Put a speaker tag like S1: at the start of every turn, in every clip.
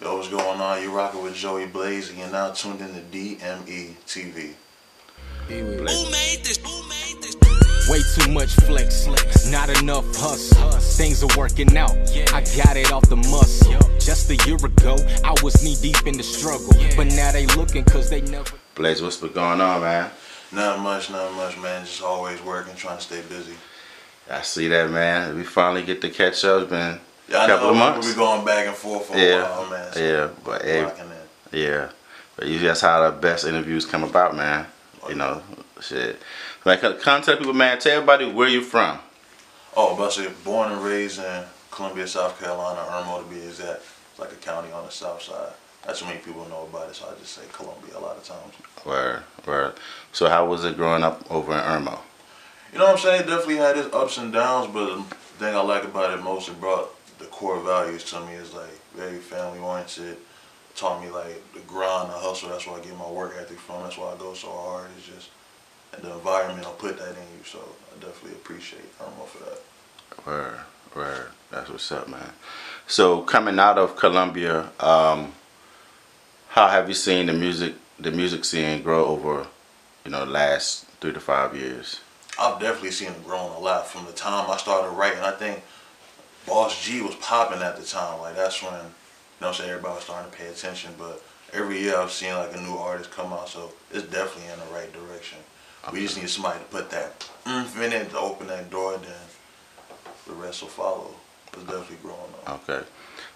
S1: Yo, what's going on? You're rocking with Joey Blaze, and you're now tuned in to DME TV.
S2: Who made this? Who made this? Way too much flex, not enough hustle. Things are working out. I got it off the muscle. Just a year ago, I was knee deep in the struggle, but now they looking cause they never.
S3: Blaze, what's been going on, man?
S1: Not much, not much, man. Just always working, trying to stay busy.
S3: I see that, man. We finally get to catch up. It's been
S1: Yeah, I
S3: a couple
S1: know
S3: of months.
S1: we going back and forth for
S3: Yeah,
S1: a while, man. so
S3: yeah, but hey, yeah. But usually that's how the best interviews come about, man. You know, shit. Like, uh, contact people, man. Tell everybody where you're from.
S1: Oh, say born and raised in Columbia, South Carolina, Irmo to be exact. It's like a county on the south side. That's what many people know about it, so I just say Columbia a lot of times.
S3: Where, where? So how was it growing up over in Irmo?
S1: You know what I'm saying? Definitely had its ups and downs, but the thing I like about it most, it brought the core values to me. Is like very family oriented. Taught me like the grind, the hustle. That's where I get my work ethic from. That's why I go so hard. It's just the environment will put that in you. So I definitely appreciate Irmo for that.
S3: Where, where? That's what's up, man. So coming out of Columbia, um, how have you seen the music, the music scene grow over, you know, the last three to five years?
S1: I've definitely seen it growing a lot from the time I started writing. I think Boss G was popping at the time. Like that's when, you know what I'm saying, everybody was starting to pay attention. But every year I've seen like a new artist come out, so it's definitely in the right direction. We just need somebody to put that it to open that door, then the rest will follow. It's definitely growing on.
S3: Okay.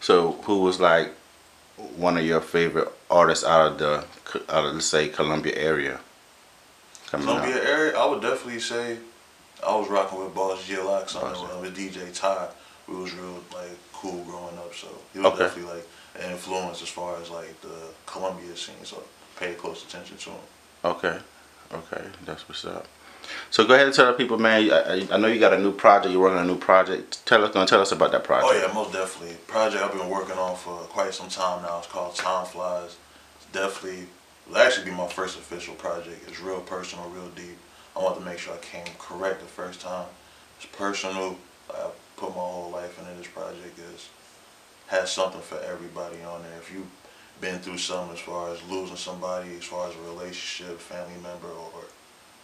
S3: So who was like one of your favorite artists out of the, out of let's say Columbia area?
S1: Columbia area, I would definitely say I was rocking with Boss G a lot 'cause I know uh, with DJ Ty, we was real like cool growing up. So he was
S3: Okay.
S1: definitely like an influence as far as like the Columbia scene. So pay close attention to him.
S3: Okay, okay, that's what's up. So go ahead and tell the people, man. I, I- know you got a new project. You're working on a new project. Tell us, gonna tell us about that project.
S1: Oh yeah, most definitely. Project I've been working on for quite some time now. It's called Time Flies. It's definitely will actually be my first official project. It's real personal, real deep. I want to make sure I came correct the first time. It's personal. I put my whole life into this project. is has something for everybody on there. If you've been through something as far as losing somebody, as far as a relationship, family member, or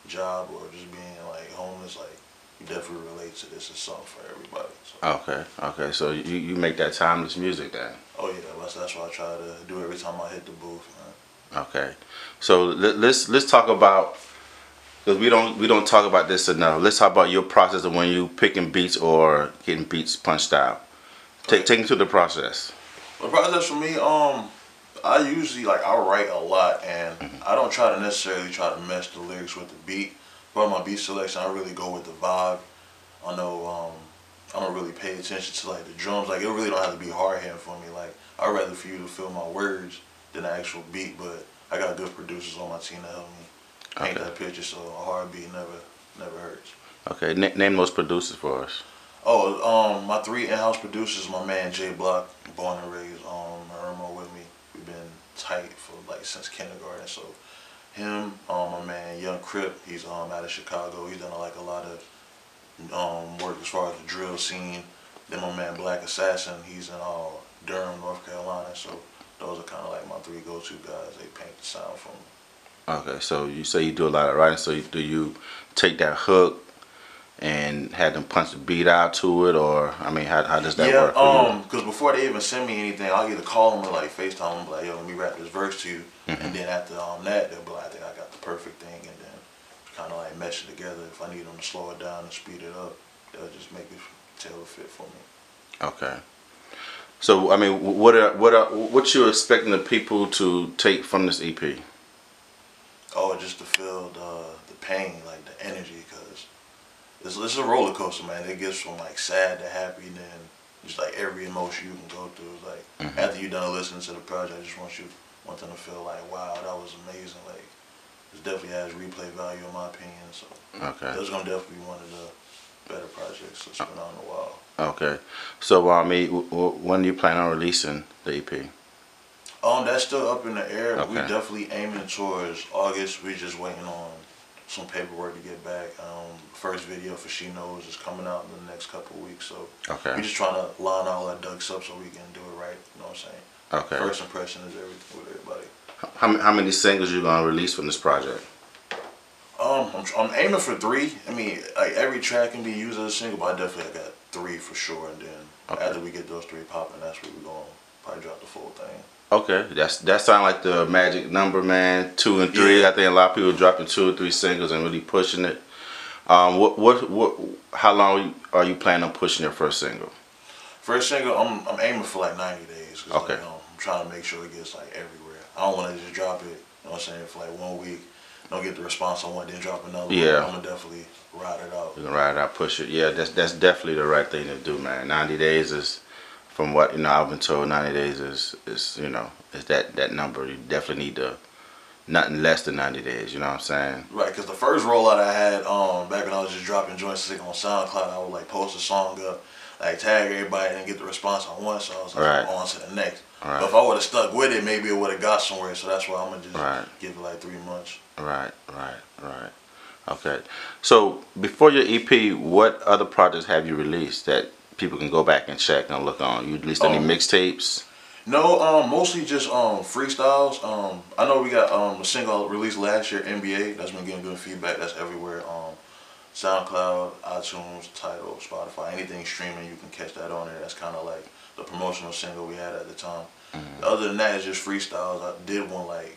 S1: job, or just being like homeless, like you definitely relate to this. It's something for everybody. So.
S3: Okay, okay. So you, you make that timeless music then.
S1: Oh yeah, that's that's what I try to do every time I hit the booth, man.
S3: Okay. So let, let's let's talk about because we don't we don't talk about this enough. Let's talk about your process of when you picking beats or getting beats punched out. Take take me through the process.
S1: The process for me, um, I usually like I write a lot, and I don't try to necessarily try to mesh the lyrics with the beat. But my beat selection, I really go with the vibe. I know um, I don't really pay attention to like the drums. Like it really don't have to be hard hitting for me. Like I'd rather for you to feel my words than the actual beat. But I got good producers on my team to help me paint
S3: Okay.
S1: that picture, so a hard beat never never hurts.
S3: Okay. Na- name those producers for us.
S1: Oh, um, my three in-house producers, my man Jay Block, born and raised, um, Irmo with me. We've been tight for like since kindergarten. So him, um, my man Young Crip, he's um out of Chicago. He's done like a lot of um work as far as the drill scene. Then my man Black Assassin, he's in uh, Durham, North Carolina. So those are kind of like my three go-to guys. They paint the sound for me.
S3: Okay. So you say you do a lot of writing. So you, do you take that hook and have them punch the beat out to it, or I mean, how how does that
S1: yeah,
S3: work? you?
S1: um, because before they even send me anything, I'll either call them or like FaceTime them, like, yo, let me rap this verse to you.
S3: Mm-hmm.
S1: And then after um, that, they'll be like, I think I got the perfect thing. And then kind of like mesh it together. If I need them to slow it down and speed it up, they'll just make it tailor fit for me.
S3: Okay. So I mean, what are what are what you expecting the people to take from this EP?
S1: Oh, feel the, the pain, like the energy, because it's, it's a roller coaster, man. It gets from like sad to happy, then just like every emotion you can go through. It's like
S3: Mm-hmm.
S1: after you're done listening to the project, I just want you want them to feel like, wow, that was amazing. Like it definitely has replay value in my opinion. So
S3: Okay.
S1: it's gonna definitely be one of the better projects that's been on in a while.
S3: Okay. So I mean, w- when do you plan on releasing the EP?
S1: Um, that's still up in the air. We
S3: Okay.
S1: definitely aiming towards August. We're just waiting on some paperwork to get back. Um, first video for She Knows is coming out in the next couple of weeks. So
S3: Okay.
S1: we're just trying to line all our ducks up so we can do it right. You know what I'm saying?
S3: Okay.
S1: First impression is everything with everybody.
S3: How, how many singles you gonna release from this project?
S1: Um, I'm, I'm aiming for three. I mean, like every track can be used as a single, but I definitely got three for sure. And then okay. after we get those three popping, that's where we're gonna probably drop the full thing.
S3: Okay, that's that sound like the magic number, man. Two and three. Yeah. I think a lot of people dropping two or three singles and really pushing it. Um, what what what? How long are you planning on pushing your first single?
S1: First single, I'm I'm aiming for like 90 days. Okay. Like, you know, I'm trying to make sure it gets like everywhere. I don't want to just drop it. You know what I'm saying? For like one week, don't get the response I want, then drop another. Yeah. One. I'm gonna definitely ride it out.
S3: You can ride it out, push it. Yeah, that's that's definitely the right thing to do, man. 90 days is, from what you know, I've been told 90 days is is you know is that that number. You definitely need to nothing less than 90 days, you know what I'm saying?
S1: Right, because the first rollout I had, um, back when I was just dropping joints on SoundCloud, I would like post a song up, like tag everybody and get the response I want, so I was like, right. on to the next. Right. But if I would have stuck with it, maybe it would have got somewhere, so that's why I'm going to just right. give it like three months.
S3: Right, right, right. Okay. So before your EP, what other projects have you released that people can go back and check and look on? You released any um, mixtapes?
S1: No, um, mostly just um freestyles. Um, I know we got um a single released last year, NBA. That's been getting good feedback. That's everywhere. Um, SoundCloud, iTunes, Tidal, Spotify, anything streaming, you can catch that on there. That's kind of like the promotional single we had at the time. Mm-hmm. Other than that, it's just freestyles. I did one like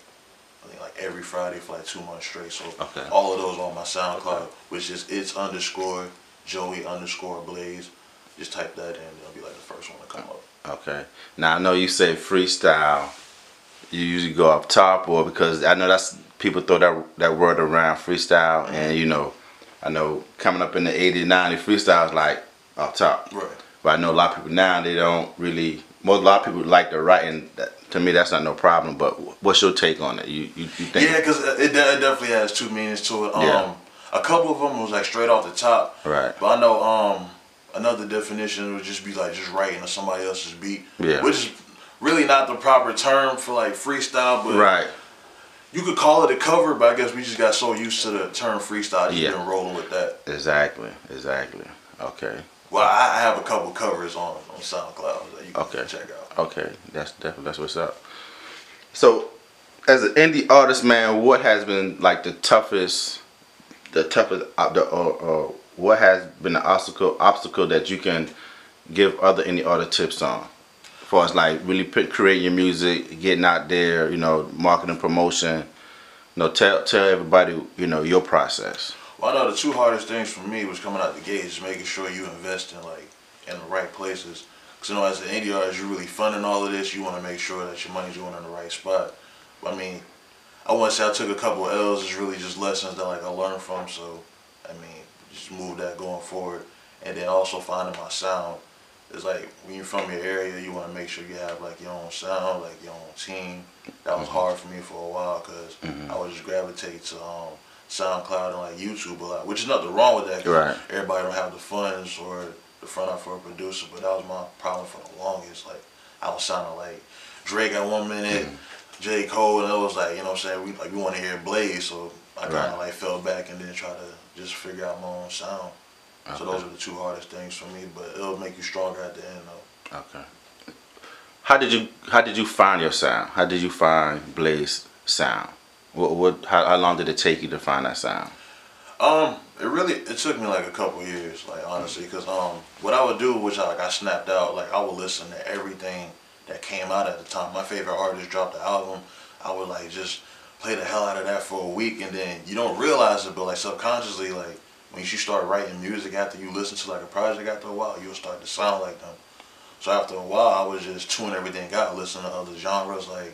S1: I think like every Friday for like two months straight. So okay. all of those on my SoundCloud, okay. which is it's underscore Joey underscore Blaze. Just type that in, it'll be like the first one to come up.
S3: Okay. Now I know you say freestyle. You usually go up top, or because I know that's people throw that that word around freestyle, and you know, I know coming up in the 80, 90 freestyles like up top.
S1: Right.
S3: But I know a lot of people now they don't really. Most a lot of people like the writing. That, to me, that's not no problem. But what's your take on it? You you, you think?
S1: Yeah, because it, it definitely has two meanings to it. Um, yeah. A couple of them was like straight off the top.
S3: Right.
S1: But I know um another definition would just be like just writing on somebody else's beat.
S3: Yeah.
S1: Which is really not the proper term for like freestyle, but
S3: right.
S1: You could call it a cover, but I guess we just got so used to the term freestyle, just yeah. been rolling with that.
S3: Exactly, exactly. Okay.
S1: Well, I have a couple covers on on SoundCloud that you can
S3: okay.
S1: check out.
S3: Okay, that's definitely that's what's up. So, as an indie artist, man, what has been like the toughest, the toughest, uh, the uh, uh, what has been the obstacle obstacle that you can give other any other tips on? For us, like really put, creating your music, getting out there, you know, marketing, promotion. You know, tell tell everybody, you know, your process.
S1: Well, I know the two hardest things for me was coming out the gate is making sure you invest in like in the right places. Cause you know, as an indie artist, you're really funding all of this. You want to make sure that your money's going in the right spot. But I mean, I want to say I took a couple of L's. It's really just lessons that like I learned from. So, I mean, just move that going forward. And then also finding my sound. It's like when you're from your area, you want to make sure you have like your own sound, like your own team. That was mm-hmm. hard for me for a while because mm-hmm. I would just gravitate to um, SoundCloud and like YouTube a lot, which is nothing wrong with that.
S3: Right.
S1: Everybody don't have the funds or the front end for a producer, but that was my problem for the longest. Like I was sounding like Drake at one minute, mm-hmm. J Cole, and it was like you know what I'm saying we like we want to hear Blaze, so I kind of right. like fell back and then try to just figure out my own sound. Okay. So those are the two hardest things for me, but it'll make you stronger at the end though.
S3: Okay. How did you How did you find your sound? How did you find Blaze sound? What What how, how long did it take you to find that sound?
S1: Um, it really it took me like a couple years, like honestly, because um, what I would do, which I like I snapped out, like I would listen to everything that came out at the time. My favorite artist dropped the album, I would like just play the hell out of that for a week, and then you don't realize it, but like subconsciously, like when you start writing music after you listen to like a project after a while, you'll start to sound like them. So after a while, I was just tuning everything out, listening to other genres, like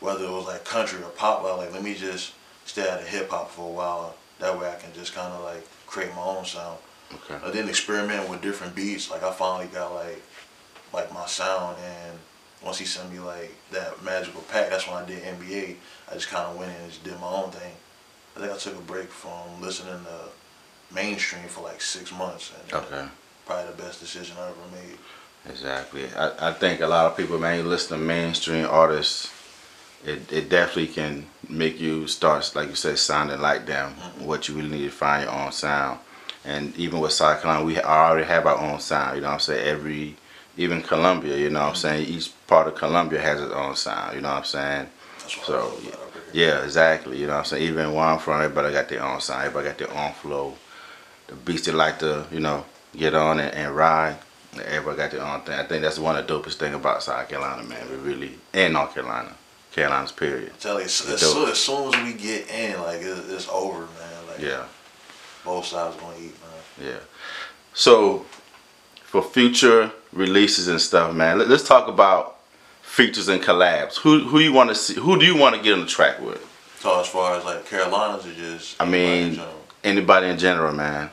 S1: whether it was like country or pop. I like, let me just stay out of hip hop for a while. That way, I can just kind of like create my own sound.
S3: Okay.
S1: I didn't experiment with different beats. Like I finally got like like my sound and once he sent me like that magical pack, that's when I did NBA. I just kind of went in and just did my own thing. I think I took a break from listening to mainstream for like six months, and
S3: okay.
S1: probably the best decision I ever made.
S3: Exactly. I, I think a lot of people, man, you listen to mainstream artists, it, it definitely can make you start, like you said, sounding like them. Mm-hmm. What you really need to find your own sound. And even with Cyclone, we already have our own sound. You know what I'm saying? Every even Columbia, you know what I'm saying? Each part of Columbia has its own sound, you know what I'm saying? So, yeah, exactly, you know what I'm saying? Even where I'm from, everybody got their own sound, everybody got their own flow. The beats they like to, you know, get on and, and ride. Everybody got their own thing. I think that's one of the dopest thing about South Carolina, man. We really, and North Carolina, Carolina's period.
S1: Tell you, as, soon, as soon as we get in, like it's, it's over, man. Like,
S3: yeah.
S1: Both sides gonna eat,
S3: man. Yeah. So, for future releases and stuff, man, let, us talk about features and collabs. Who who you want to see? Who do you want to get on the track with?
S1: So as far as like Carolinas or just
S3: I mean in anybody in general, man.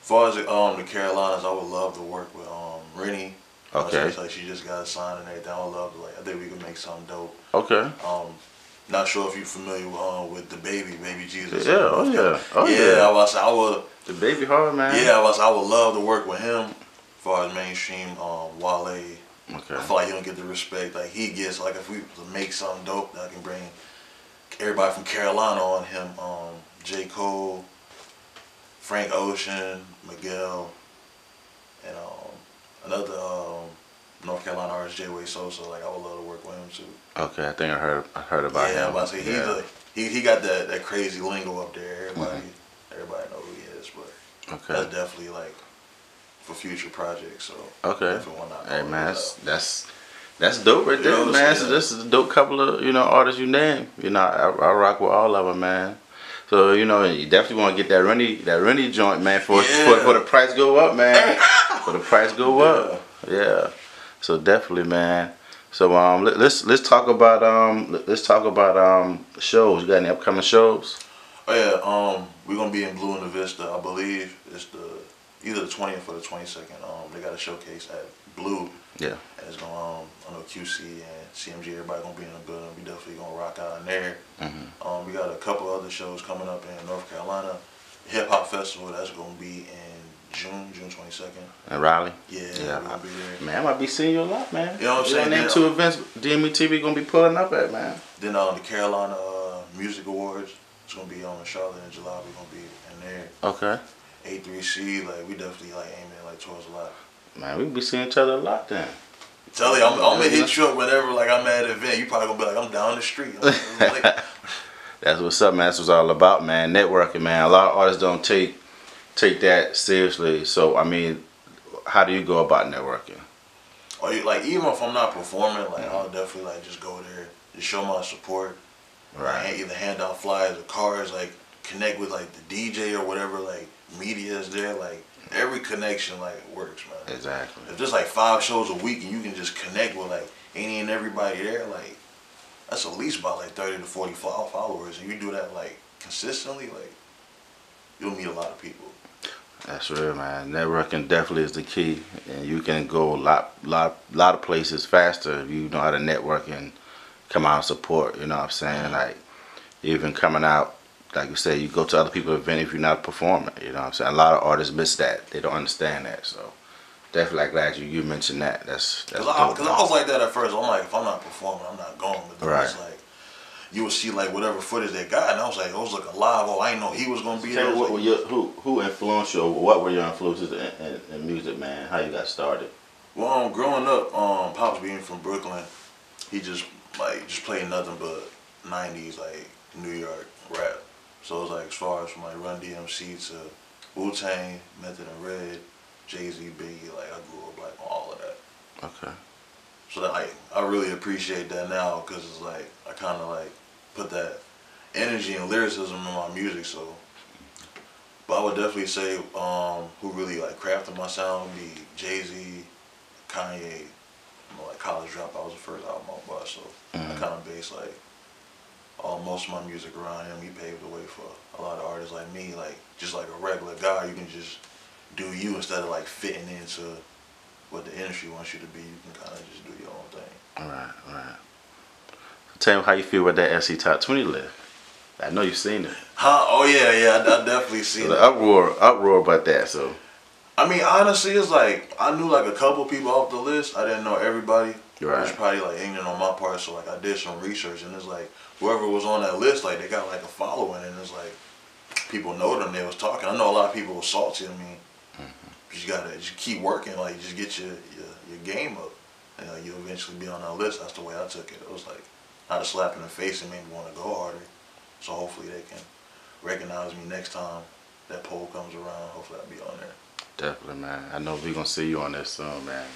S1: As far as um the Carolinas, I would love to work with um Rennie.
S3: Okay.
S1: Like she just got signed and everything. I would love to like. I think we could make something dope.
S3: Okay.
S1: Um, not sure if you're familiar um, with the baby, baby Jesus.
S3: Yeah. Oh yeah. Oh
S1: yeah. yeah. I was. I would.
S3: The baby hard man.
S1: Yeah. I was. I would love to work with him. As far as mainstream, um, Wale.
S3: Okay.
S1: I feel like he don't get the respect like he gets. Like if we make something dope that I can bring everybody from Carolina on him. Um, J Cole, Frank Ocean, Miguel, and um, another um, North Carolina artist, Jay Way Sosa. Like I would love to work with him too.
S3: Okay, I think I heard I heard about
S1: yeah,
S3: him.
S1: Yeah, say he's yeah. a, he he got that that crazy lingo up there. Everybody mm-hmm. everybody know who he is, but
S3: okay,
S1: that's definitely like for future projects. So
S3: okay, hey man, that's that's. That's dope right there, man. So this is a dope couple of you know artists you name. You know, I, I rock with all of them, man. So you know, you definitely want to get that Rennie that Rennie joint, man, for, yeah. for for the price go up, man. for the price go up, yeah. So definitely, man. So um, let, us let's talk about um, let's talk about um shows. You got any upcoming shows?
S1: Oh yeah, um, we're gonna be in Blue in the Vista. I believe it's the either the twentieth or the twenty second. Um, they got a showcase at Blue.
S3: Yeah.
S1: And it's going um, I know QC and CMG. Everybody gonna be in the building. We definitely gonna rock out in there.
S3: Mm-hmm.
S1: Um, we got a couple other shows coming up in North Carolina. Hip Hop Festival that's gonna be in June, June 22nd.
S3: In Raleigh?
S1: Yeah, yeah. I, be there.
S3: man, I might be seeing you a lot, man.
S1: You know what I'm saying?
S3: Them two events DME TV gonna be pulling up at, man.
S1: Then on uh, the Carolina uh, Music Awards, it's gonna be on in Charlotte in July. We're gonna be in there.
S3: Okay.
S1: A3C, like we definitely like aiming like towards a lot.
S3: Man, we be seeing each other a lot then.
S1: Tell you, I'm, I'm gonna hit you up whenever like I'm at an event. You probably gonna be like, I'm down the street. Like,
S3: That's what's up, man. That's what's all about, man. Networking, man. A lot of artists don't take take that seriously. So I mean, how do you go about networking?
S1: Or you, like even if I'm not performing, like I'll definitely like just go there, just show my support.
S3: Right.
S1: Like, either hand out flyers or cards, like connect with like the DJ or whatever like media is there. Like every connection like works, man.
S3: Exactly.
S1: If there's like five shows a week and you can just connect with like any and everybody there, like that's at least about like thirty to forty followers, and you do that like consistently, like you'll meet a lot of people.
S3: That's real, man. Networking definitely is the key, and you can go a lot, lot, lot of places faster if you know how to network and come out and support. You know what I'm saying? Like even coming out, like you say, you go to other people's event if you're not performing. You know what I'm saying? A lot of artists miss that. They don't understand that. So definitely like glad you you mentioned that. That's
S1: that's because I, I, was like that at first. I'm like, if I'm not performing, I'm not going. But then right. it's like you would see like whatever footage they got, and I was like, it was like alive. Oh, I didn't know he was gonna be
S3: Tell
S1: there.
S3: What
S1: like,
S3: were your, who who influenced you? What were your influences in, in, in, music, man? How you got started?
S1: Well, um, growing up, um, pops being from Brooklyn, he just like just played nothing but '90s like New York rap. So it was like as far as from like Run DMC to Wu Tang, Method and Red, Jay Z, Biggie. Like I grew up like on all of that.
S3: Okay.
S1: So that like I really appreciate that now because it's like I kind of like put that energy and lyricism in my music. So, but I would definitely say um, who really like crafted my sound would be Jay Z, Kanye. You know, like College Dropout was the first album I bought, so mm-hmm. I kind of base like all most of my music around him. He paved the way for a lot of artists like me. Like just like a regular guy, you can just do you instead of like fitting into what the industry wants you to be. You can kind of just do your own thing.
S3: All right, all right. Tell me how you feel with that SC Top 20 list. I know you've seen it.
S1: Huh? Oh yeah, yeah, I, I definitely seen
S3: the
S1: it.
S3: uproar, uproar about that. So.
S1: I mean, honestly, it's like I knew like a couple people off the list. I didn't know everybody.
S3: Right.
S1: It's probably like ignorant on my part. So like I did some research, and it's like whoever was on that list, like they got like a following, and it's like people know them. They was talking. I know a lot of people were salty. I mean, mm-hmm. you gotta just keep working. Like just get your your, your game up. You know, you eventually be on that list. That's the way I took it. It was like not a slap in the face and made me want to go harder. So hopefully they can recognize me next time that poll comes around. Hopefully I'll be on there.
S3: Definitely, man. I know we're gonna see you on there soon, man.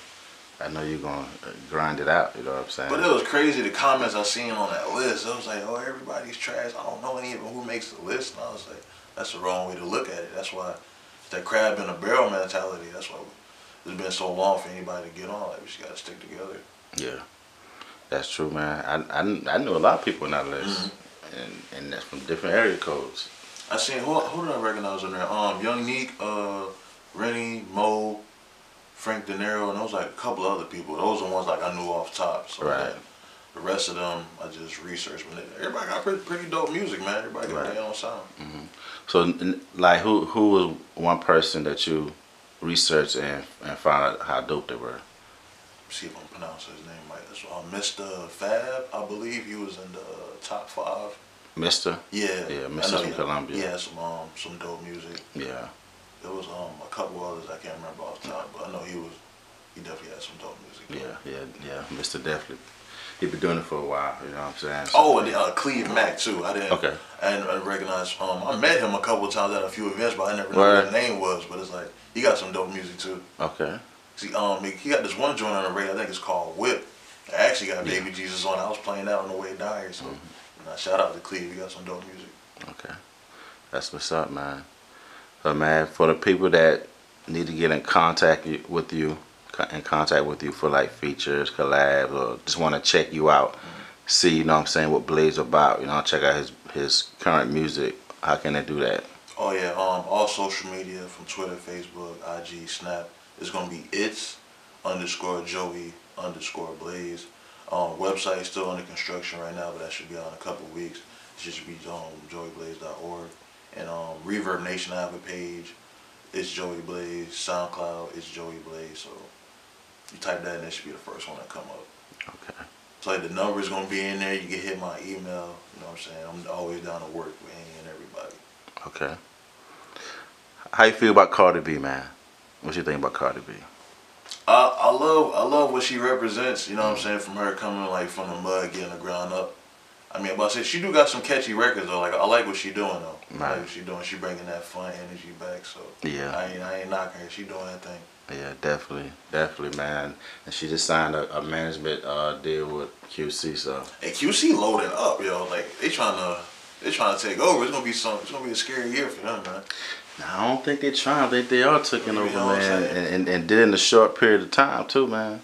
S3: I know you're gonna uh, grind it out. You know what I'm saying?
S1: But it was crazy the comments I seen on that list. It was like, oh, everybody's trash. I don't know any of them who makes the list. And I was like, that's the wrong way to look at it. That's why that crab in a barrel mentality. That's why it's been so long for anybody to get on. Like we just gotta stick together.
S3: Yeah, that's true, man. I I, I knew a lot of people in that list, mm-hmm. and and that's from different area codes.
S1: I seen who who did I recognize on there? Um, Young Neek, uh, Rennie, Mo, Frank De Niro, and those like a couple other people. Those are the ones like I knew off top. So right. the rest of them, I just researched. But everybody got pretty, pretty dope music, man. Everybody got right. their own sound.
S3: Mm-hmm. So, like, who who was one person that you researched and and found out how dope they were?
S1: See if I am pronouncing his name right. That's uh, Mr. Fab. I believe he was in the top five.
S3: Mister.
S1: Yeah.
S3: Yeah, Mister from Columbia.
S1: Yeah, some um, some dope music.
S3: Yeah.
S1: There was um a couple others I can't remember off the top, but I know he was he definitely had some dope music.
S3: Yeah, yeah, yeah. Mister definitely. He been doing it for a while. You know what I'm saying? So,
S1: oh, and uh, Cleve Mack too. I didn't.
S3: Okay.
S1: I didn't recognize. Um, I met him a couple times at a few events, but I never knew what his name was. But it's like he got some dope music too.
S3: Okay.
S1: See, um, he got this one joint on the radio. I think it's called Whip. I actually got Baby yeah. Jesus on. I was playing that on the way down here, so mm-hmm. shout out to Cleve. He got some dope music.
S3: Okay, that's what's up, man. Man, for the people that need to get in contact with you, in contact with you for like features, collabs, or just want to check you out, see, you know what I'm saying, what Blaze about, you know, check out his his current music. How can they do that?
S1: Oh yeah, um, all social media from Twitter, Facebook, IG, Snap. It's gonna be it's underscore Joey underscore Blaze. Um, website still under construction right now, but that should be out in a couple weeks. It should be um, joeyblaze.org. And um, Reverb Nation, I have a page. It's Joey Blaze. SoundCloud, it's Joey Blaze. So you type that and it should be the first one that come up.
S3: Okay.
S1: So like the number is gonna be in there. You can hit my email. You know what I'm saying? I'm always down to work with any and everybody.
S3: Okay. How you feel about Cardi B, man? What you think about Cardi B?
S1: I, I love I love what she represents. You know what I'm saying? From her coming like from the mud, getting the ground up. I mean, but I said she do got some catchy records though. Like I like what she doing though. Right. I like what she doing. She bringing that fun energy back. So
S3: yeah,
S1: I ain't I ain't knocking her. She doing that thing.
S3: Yeah, definitely, definitely, man. And she just signed a, a management uh, deal with QC. So
S1: hey, QC loading up, yo. Like they trying to they trying to take over. It's gonna be some. It's gonna be a scary year for them, man.
S3: I don't think they're trying. I think they are taking over, man, and, and, and did in a short period of time too, man.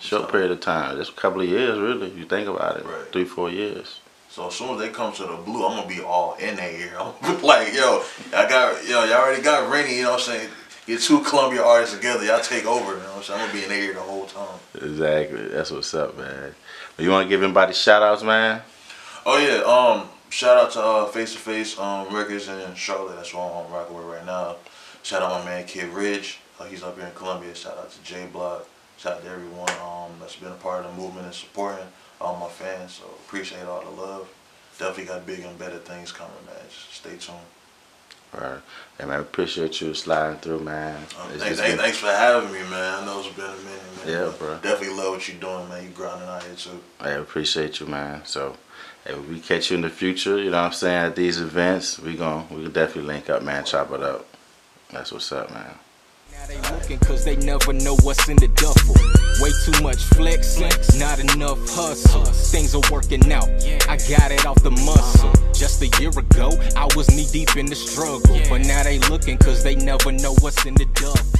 S3: Short so, period of time. Just a couple of years, really. You think about it, right. three, four years.
S1: So as soon as they come to the blue, I'm gonna be all in there. here. I'm like, yo, I got, yo, y'all already got Rennie. You know what I'm saying? Get two Columbia artists together, y'all take over. You know what I'm saying? I'm gonna be in there the whole time.
S3: Exactly. That's what's up, man. You want to give anybody shout outs, man?
S1: Oh yeah. Um, shout out to uh, Face to Face um, Records in Charlotte. That's what I'm rocking with right now. Shout out my man Kid Rich. Uh, he's up here in Columbia. Shout out to J Block. Shout out to everyone um, that's been a part of the movement and supporting all my fans. So appreciate all the love. Definitely got big and better things coming, man. Just stay tuned.
S3: Right. Hey, man, appreciate you sliding through, man.
S1: Uh, thanks, been... thanks, for having me, man. I know it's been a minute, man.
S3: Yeah, bro.
S1: Definitely love what you're doing, man. You grinding out here, too.
S3: I appreciate you, man. So, hey, we catch you in the future, you know what I'm saying, at these events, we gon' we can definitely link up, man, chop it up. That's what's up, man. They looking cause they never know what's in the duffel. Way too much flex, not enough hustle. Things are working out, I got it off the muscle. Just a year ago, I was knee deep in the struggle. But now they looking cause they never know what's in the duffel.